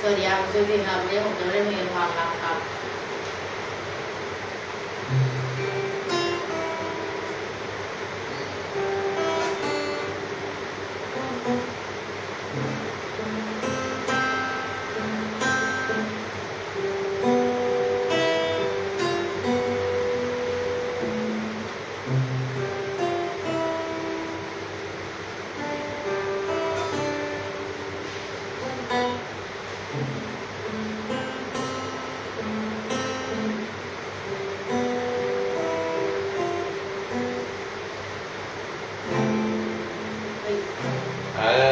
สวัสดีครับชื่อพี่ครับเรียกผมจะไได้มีความรักครับ 哎。